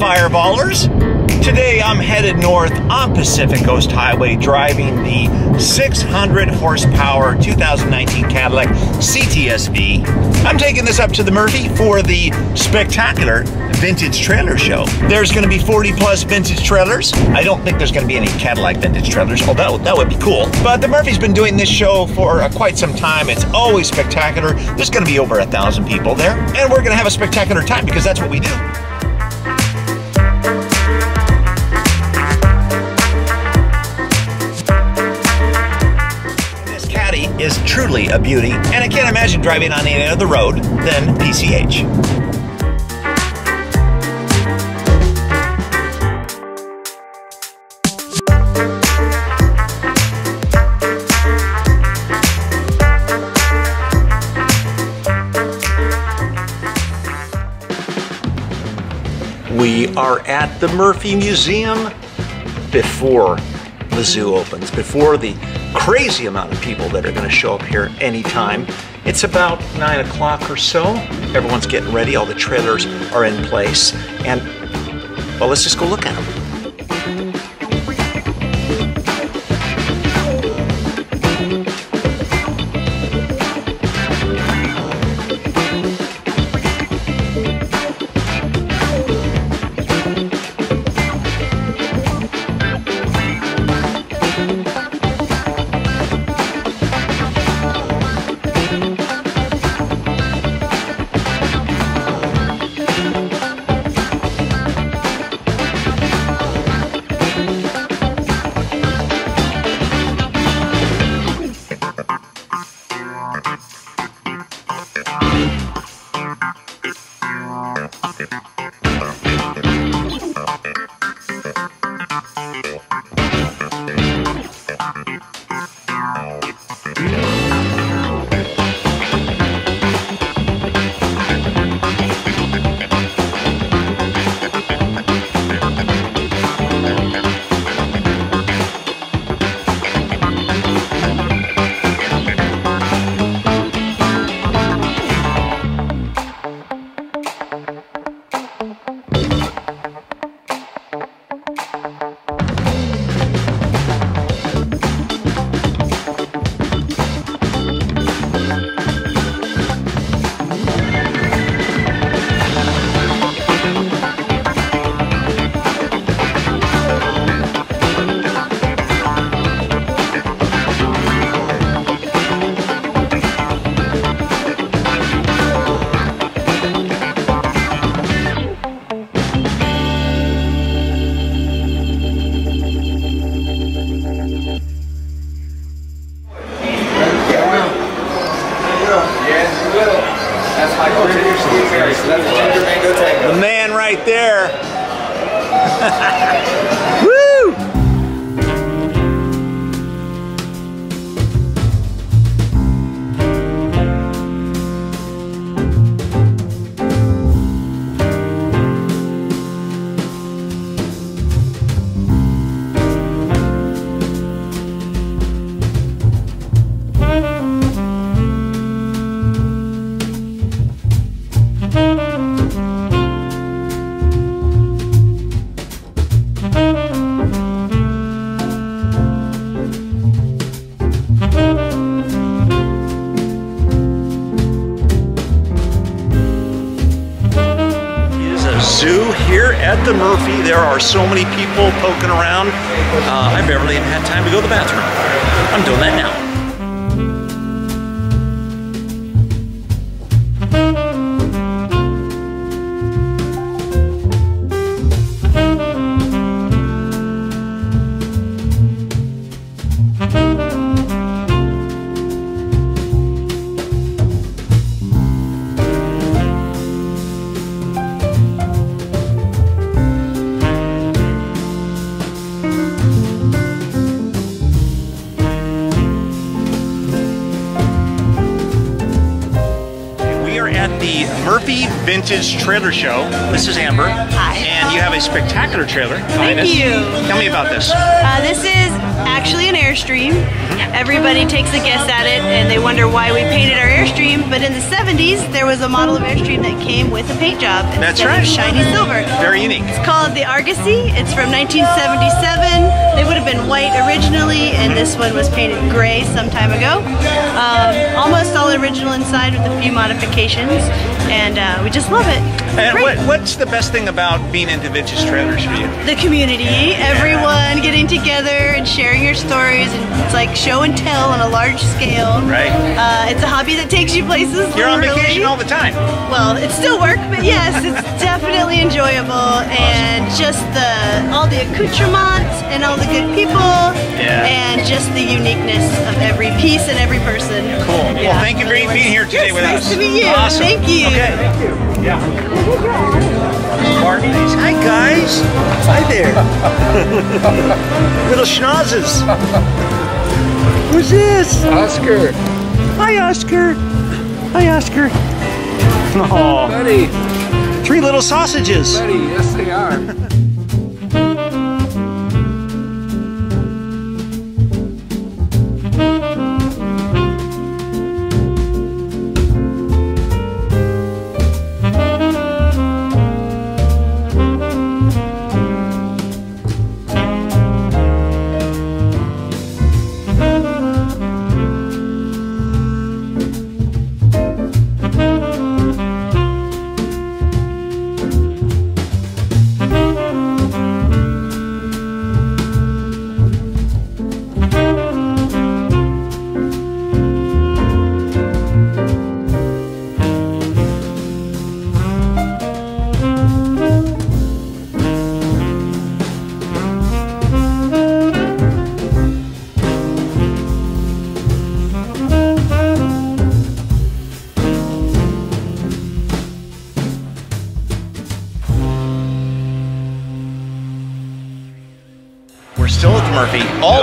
Fireballers? Today I'm headed north on Pacific Coast Highway driving the 600 horsepower 2019 Cadillac CTSV. I'm taking this up to the Murphy for the spectacular vintage trailer show. There's going to be 40 plus vintage trailers. I don't think there's going to be any Cadillac vintage trailers, although that would be cool. But the Murphy's been doing this show for uh, quite some time. It's always spectacular. There's going to be over a thousand people there, and we're going to have a spectacular time because that's what we do. A beauty, and I can't imagine driving on any other road than PCH. We are at the Murphy Museum before the zoo opens, before the crazy amount of people that are going to show up here anytime. It's about nine o'clock or so. Everyone's getting ready, all the trailers are in place, and well, let's just go look at them. That's zoo here at the Murphy. There are so many people poking around. Uh, I barely even had time to go to the bathroom. I'm doing that now. Vintage Trailer Show. This is Amber. Hi. And you have a spectacular trailer. Thank you. Tell me about this. Uh, this is actually an Airstream. Everybody takes a guess at it and they wonder why we painted our Airstream, but in the 70s there was a model of Airstream that came with a paint job instead That's right. of shiny silver. Very unique. It's called the Argosy. It's from 1977. They would have been white originally, and this one was painted gray some time ago. Um, almost all original inside with a few modifications, and uh, we just love it. And what, what's the best thing about being into vintage trailers for you? the community, everyone getting together and sharing your stories, and it's like show and tell on a large scale. Right. Uh, it's a hobby that takes you places. You're on vacation all the time. Well, it's still work, but yes, it's definitely enjoyable, and just the all the accoutrements and all the good people, Yeah. and just the uniqueness of every piece and every person. Cool. Yeah, well, thank you for being here today Yes, with nice us. to meet you. Awesome. Thank you. Okay. Thank you. Yeah. Hi guys. Hi there. Little schnozzes. Who's this? Oscar, Hi Oscar. Hi Oscar. Oh, buddy, three little sausages. buddy, yes they are.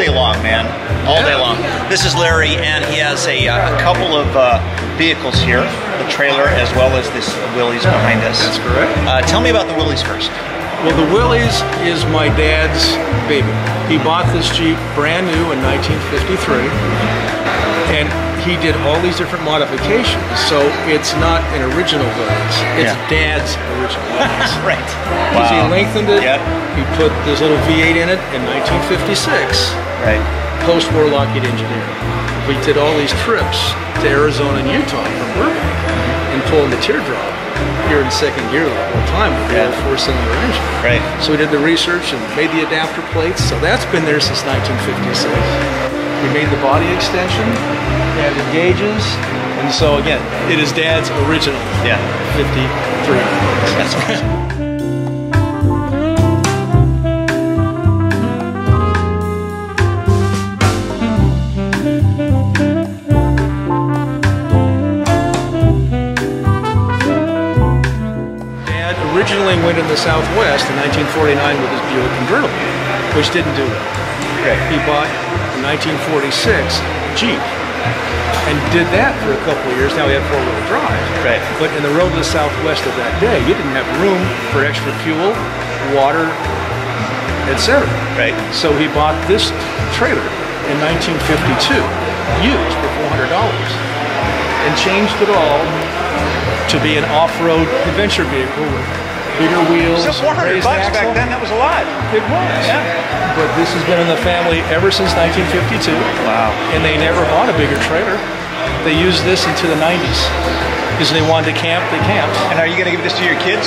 day long, man. All day long. This is Larry, and he has a, uh, a couple of uh, vehicles here the trailer as well as this Willys behind us. That's correct. Uh, tell me about the Willys first. Well, the Willys is my dad's baby. He bought this Jeep brand new in 1953, and he did all these different modifications. So it's not an original Willys; it's Yeah. Dad's original Willys. right. Because he lengthened it. Yep. He put this little V8 in it in 1956. Right. Post-war Lockheed engineer. We did all these trips to Arizona and Utah from Burbank mm-hmm. and pulling the teardrop here in second gear the whole time with the Yeah. old four-cylinder engine. Right. So we did the research and made the adapter plates. So that's been there since 1956. We made the body extension, added gauges, and so again, it is Dad's original Yeah. 53. That's awesome. Dad originally went in the Southwest in 1949 with his Buick convertible, which didn't do well. Okay. He bought in 1946 Jeep and did that for a couple of years. Now he had four-wheel drive. Right. But in the road to the Southwest of that day, you didn't have room for extra fuel, water, etc. Right. So he bought this trailer in 1952, used for $400, and changed it all to be an off-road adventure vehicle with bigger wheels. So 400 raised bucks back then, that was a lot. It was. Yeah. But this has been in the family ever since 1952. Wow. And they never bought a bigger trailer. They used this into the 90s. Because they wanted to camp, they camped. And are you going to give this to your kids?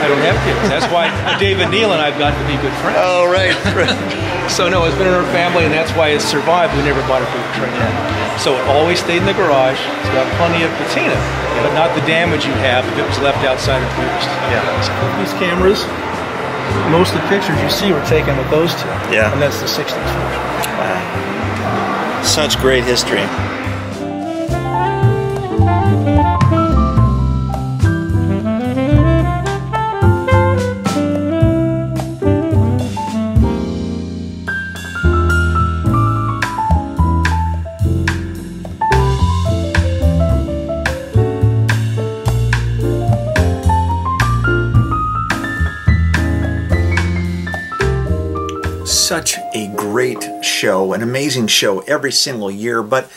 I don't have kids. That's why David Neal and I've got to be good friends. Oh, right. So no, it's been in our family, and that's why it's survived. We never bought a big trailer. So it always stayed in the garage. It's got plenty of patina, but not the damage you have if it was left outside and used. Yeah. So these cameras, most of the pictures you see were taken with those two. Yeah. And that's the 60s version. Such great history. Such a great show, an amazing show every single year, but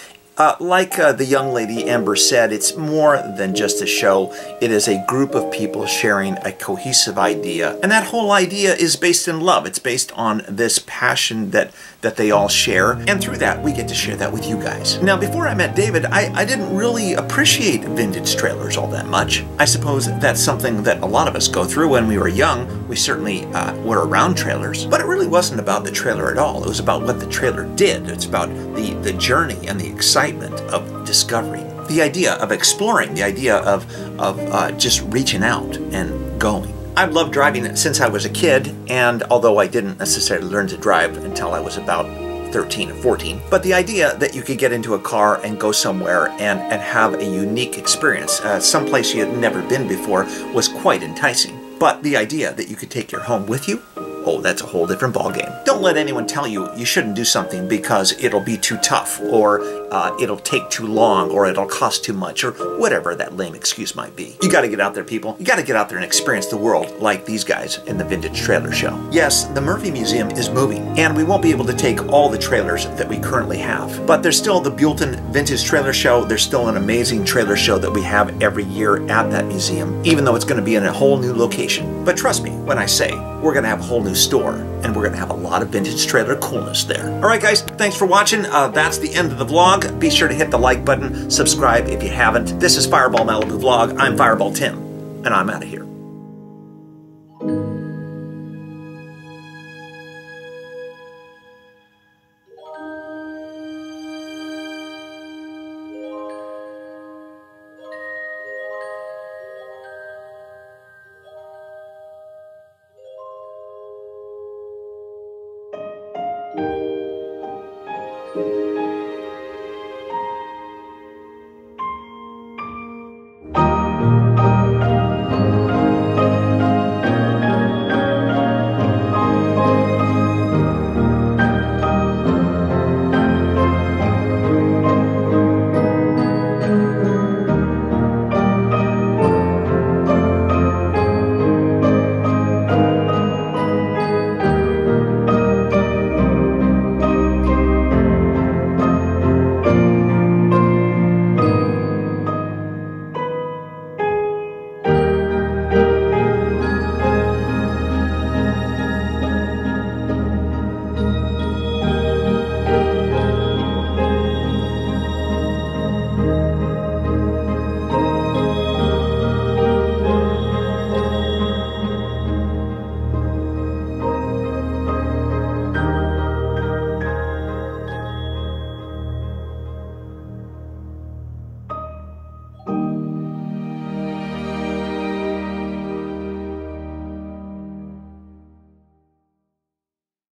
uh, like uh, the young lady Amber said, it's more than just a show. It is a group of people sharing a cohesive idea. And that whole idea is based in love. It's based on this passion that, that they all share. And through that, we get to share that with you guys. Now, before I met David, I, I didn't really appreciate vintage trailers all that much. I suppose that's something that a lot of us go through when we were young. We certainly uh, were around trailers. But it really wasn't about the trailer at all. It was about what the trailer did. It's about the, the journey and the excitement excitement of discovery, the idea of exploring, the idea of, of uh, just reaching out and going. I've loved driving since I was a kid, and although I didn't necessarily learn to drive until I was about 13 or 14, but the idea that you could get into a car and go somewhere and, and have a unique experience, uh, someplace you had never been before, was quite enticing. But the idea that you could take your home with you oh, that's a whole different ballgame. Don't let anyone tell you you shouldn't do something because it'll be too tough, or uh, it'll take too long, or it'll cost too much, or whatever that lame excuse might be. You gotta get out there, people. You gotta get out there and experience the world like these guys in the Vintage Trailer Show. Yes, the Murphy Museum is moving, and we won't be able to take all the trailers that we currently have. But there's still the Buellton Vintage Trailer Show. There's still an amazing trailer show that we have every year at that museum, even though it's gonna be in a whole new location. But trust me when I say, we're gonna have a whole new store, and we're gonna have a lot of vintage trailer coolness there. All right, guys, thanks for watching. Uh, that's the end of the vlog. Be sure to hit the like button, subscribe if you haven't. This is Fireball Malibu Vlog. I'm Fireball Tim, and I'm out of here.